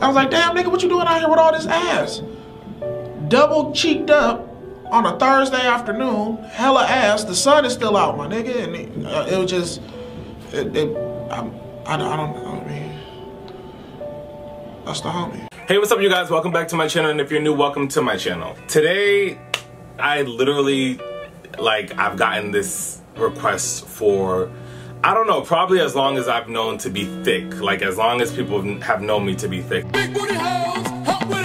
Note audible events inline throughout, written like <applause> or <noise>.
I was like, damn, nigga, what you doing out here with all this ass? Double cheeked up on a Thursday afternoon, hella ass. The sun is still out, my nigga, and it, uh, it was just, it, it I, don't, I don't know. I mean, that's the homie. Hey, what's up, you guys? Welcome back to my channel, and if you're new, welcome to my channel. Today, I literally, like, I've gotten this request for I don't know, probably as long as I've known to be thick. Like as long as people have known me to be thick. Big booty house, help with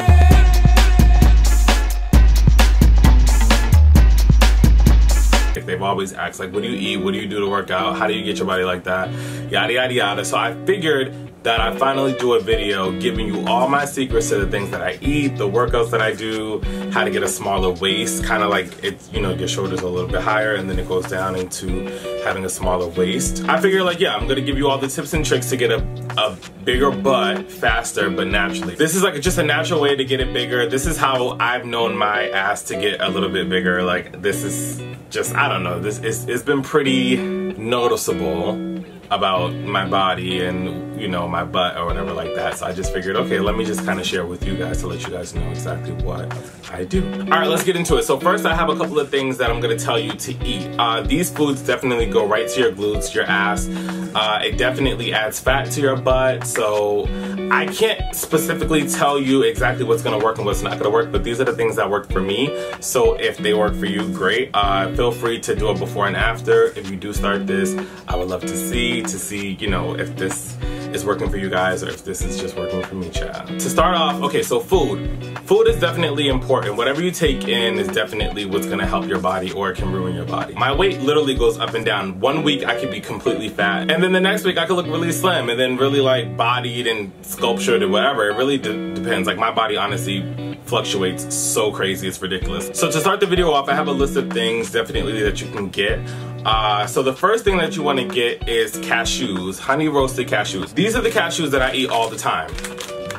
it! They've always asked like, what do you eat? What do you do to work out? How do you get your body like that? Yada, yada, yada. So I figured that I finally do a video giving you all my secrets to the things that I eat, the workouts that I do, how to get a smaller waist, kind of like it's, you know, your shoulders a little bit higher and then it goes down into having a smaller waist. I figure like, yeah, I'm gonna give you all the tips and tricks to get a, a bigger butt faster but naturally. This is like just a natural way to get it bigger. This is how I've known my ass to get a little bit bigger. Like this is just, I don't know, this is, it's been pretty noticeable about my body and you know my butt or whatever like that. So I just figured okay let me just kind of share with you guys to let you guys know exactly what I do. All right let's get into it. So first I have a couple of things that I'm gonna tell you to eat. Uh, these foods definitely go right to your glutes your ass. Uh, it definitely adds fat to your butt. So I can't specifically tell you exactly what's gonna work and what's not gonna work but these are the things that work for me. So if they work for you great. Uh, feel free to do it before and after. If you do start this I would love to see to see, you know, if this is working for you guys or if this is just working for me, Chad. To start off, okay, so food. Food is definitely important. Whatever you take in is definitely what's gonna help your body or it can ruin your body. My weight literally goes up and down. One week I could be completely fat and then the next week I could look really slim and then really like bodied and sculptured or whatever. It really de depends. Like my body honestly fluctuates so crazy, it's ridiculous. So to start the video off, I have a list of things definitely that you can get. Uh, so the first thing that you want to get is cashews, honey roasted cashews. These are the cashews that I eat all the time.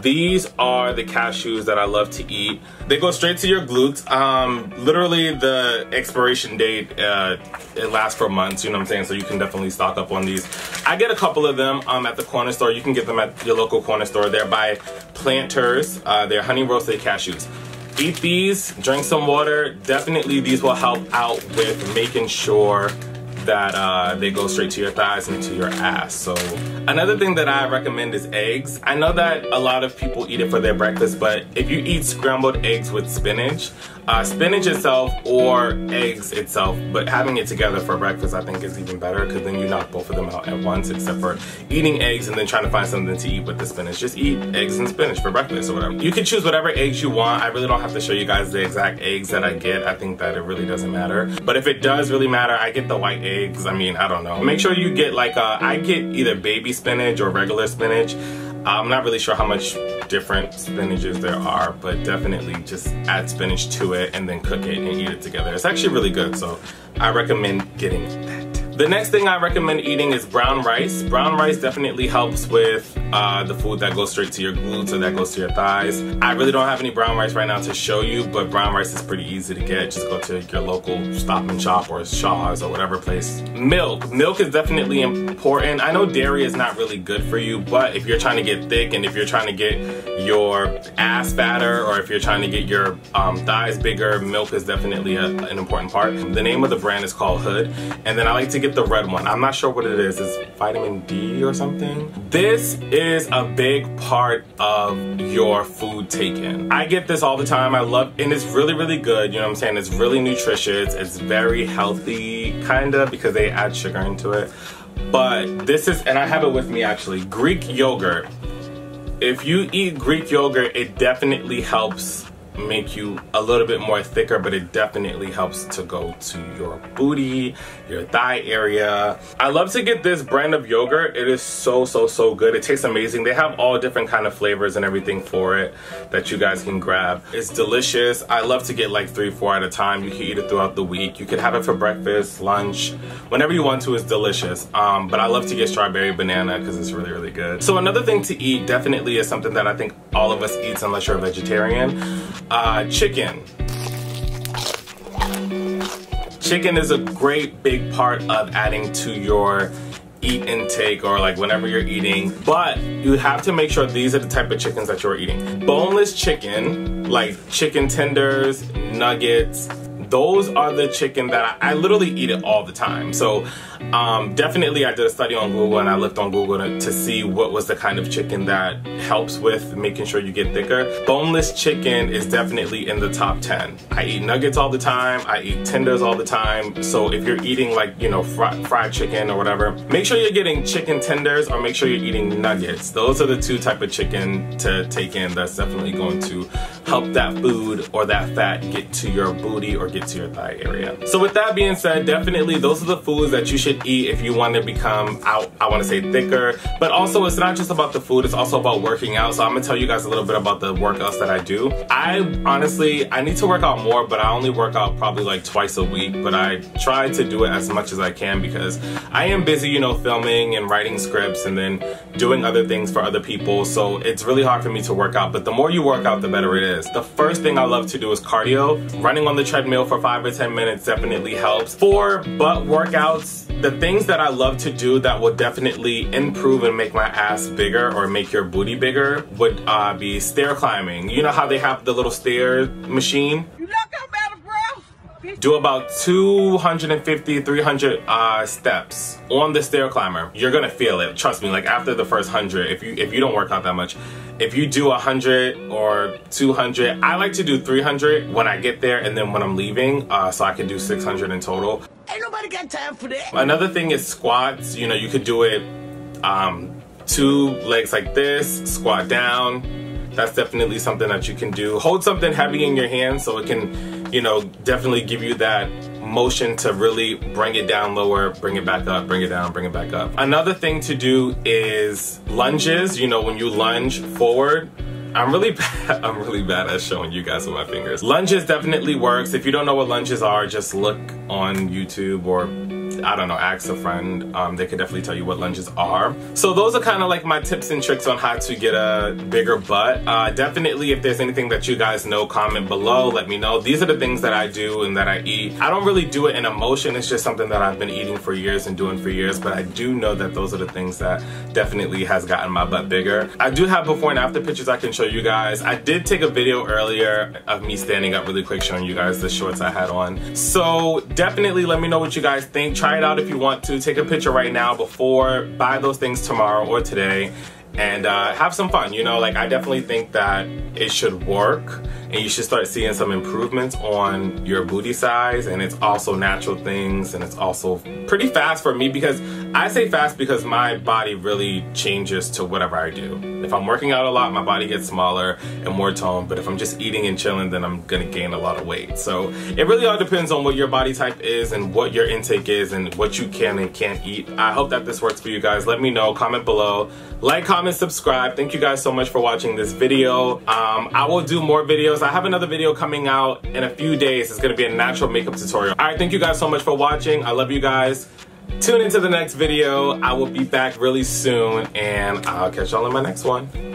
These are the cashews that I love to eat. They go straight to your glutes. Um, literally the expiration date, uh, it lasts for months, you know what I'm saying? So you can definitely stock up on these. I get a couple of them um, at the corner store. You can get them at your local corner store. They're by Planters. Uh, they're honey roasted cashews eat these, drink some water. Definitely these will help out with making sure that uh, they go straight to your thighs and to your ass. So another thing that I recommend is eggs. I know that a lot of people eat it for their breakfast, but if you eat scrambled eggs with spinach, uh, spinach itself or eggs itself, but having it together for breakfast I think is even better because then you knock both of them out at once except for eating eggs and then trying to find something to eat with the spinach. Just eat eggs and spinach for breakfast or whatever. You can choose whatever eggs you want. I really don't have to show you guys the exact eggs that I get. I think that it really doesn't matter. But if it does really matter, I get the white eggs. I mean, I don't know. Make sure you get like, uh, I get either baby spinach or regular spinach. I'm not really sure how much different spinaches there are, but definitely just add spinach to it and then cook it and eat it together. It's actually really good, so I recommend getting that. The next thing I recommend eating is brown rice. Brown rice definitely helps with uh, the food that goes straight to your glutes or that goes to your thighs. I really don't have any brown rice right now to show you, but brown rice is pretty easy to get. Just go to your local Stop and Shop or Shaw's or whatever place. Milk. Milk is definitely important. I know dairy is not really good for you, but if you're trying to get thick and if you're trying to get your ass fatter or if you're trying to get your um, thighs bigger, milk is definitely a, an important part. The name of the brand is called Hood. And then I like to get get the red one. I'm not sure what it is. It's vitamin D or something. This is a big part of your food taken. I get this all the time. I love, and it's really, really good. You know what I'm saying? It's really nutritious. It's very healthy, kinda, because they add sugar into it. But this is, and I have it with me actually, Greek yogurt. If you eat Greek yogurt, it definitely helps make you a little bit more thicker, but it definitely helps to go to your booty, your thigh area. I love to get this brand of yogurt. It is so, so, so good. It tastes amazing. They have all different kind of flavors and everything for it that you guys can grab. It's delicious. I love to get like three, four at a time. You can eat it throughout the week. You could have it for breakfast, lunch, whenever you want to. It's delicious. Um, but I love to get strawberry banana because it's really, really good. So another thing to eat definitely is something that I think all of us eats unless you're a vegetarian. Uh, chicken. Chicken is a great big part of adding to your eat intake or like whenever you're eating, but you have to make sure these are the type of chickens that you're eating. Boneless chicken, like chicken tenders, nuggets, those are the chicken that I, I, literally eat it all the time. So um, definitely I did a study on Google and I looked on Google to, to, see what was the kind of chicken that helps with making sure you get thicker. Boneless chicken is definitely in the top 10. I eat nuggets all the time. I eat tenders all the time. So if you're eating like, you know, fr fried chicken or whatever, make sure you're getting chicken tenders or make sure you're eating nuggets. Those are the two type of chicken to take in that's definitely going to help that food or that fat get to your booty or to your thigh area. So with that being said, definitely those are the foods that you should eat if you want to become out, I want to say thicker, but also it's not just about the food, it's also about working out. So I'm gonna tell you guys a little bit about the workouts that I do. I honestly, I need to work out more, but I only work out probably like twice a week, but I try to do it as much as I can because I am busy, you know, filming and writing scripts and then doing other things for other people. So it's really hard for me to work out, but the more you work out, the better it is. The first thing I love to do is cardio. Running on the treadmill for five or 10 minutes definitely helps. For butt workouts, the things that I love to do that will definitely improve and make my ass bigger or make your booty bigger would uh, be stair climbing. You know how they have the little stair machine? do about 250 300 uh, steps on the stair climber you're gonna feel it trust me like after the first 100 if you if you don't work out that much if you do 100 or 200 i like to do 300 when i get there and then when i'm leaving uh, so i can do 600 in total. Ain't nobody got time for that. Another thing is squats. You know you could do it um, two legs like this squat down. That's definitely something that you can do. Hold something heavy in your hand so it can, you know, definitely give you that motion to really bring it down lower, bring it back up, bring it down, bring it back up. Another thing to do is lunges. You know, when you lunge forward, I'm really <laughs> bad, I'm really bad at showing you guys with my fingers. Lunges definitely works. If you don't know what lunges are, just look on YouTube or I don't know, ask a friend. Um, they could definitely tell you what lunges are. So those are kind of like my tips and tricks on how to get a bigger butt. Uh, definitely, if there's anything that you guys know, comment below. Let me know. These are the things that I do and that I eat. I don't really do it in emotion. It's just something that I've been eating for years and doing for years. But I do know that those are the things that definitely has gotten my butt bigger. I do have before and after pictures I can show you guys. I did take a video earlier of me standing up really quick showing you guys the shorts I had on. So definitely let me know what you guys think. Try it out if you want to. Take a picture right now before, buy those things tomorrow or today and uh, have some fun. You know, like I definitely think that it should work and you should start seeing some improvements on your booty size and it's also natural things and it's also pretty fast for me because I say fast because my body really changes to whatever I do. If I'm working out a lot, my body gets smaller and more toned, but if I'm just eating and chilling, then I'm gonna gain a lot of weight. So it really all depends on what your body type is and what your intake is and what you can and can't eat. I hope that this works for you guys. Let me know, comment below, like, comment, subscribe. Thank you guys so much for watching this video. Um, I will do more videos. I have another video coming out in a few days. It's gonna be a natural makeup tutorial. All right, thank you guys so much for watching. I love you guys. Tune into the next video. I will be back really soon and I'll catch y'all in my next one.